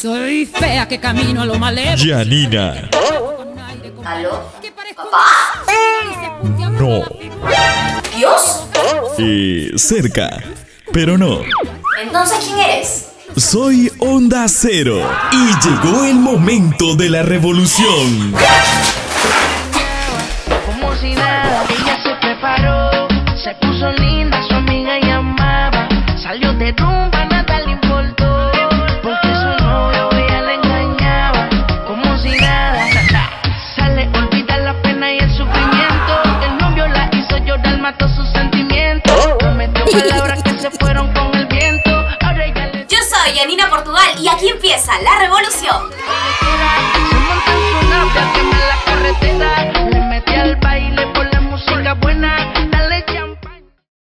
Soy fea que camino a lo malévolo. Janina. ¿Aló? ¿Papá? No. ¿Dios? Eh, cerca. Pero no. Entonces, ¿quién eres? Soy Onda Cero. Y llegó el momento de la revolución. Como si nada, ella se preparó, se puso linda, su amiga llamaba, salió de rumba, soy Yanina Portugal y aquí empieza la revolución.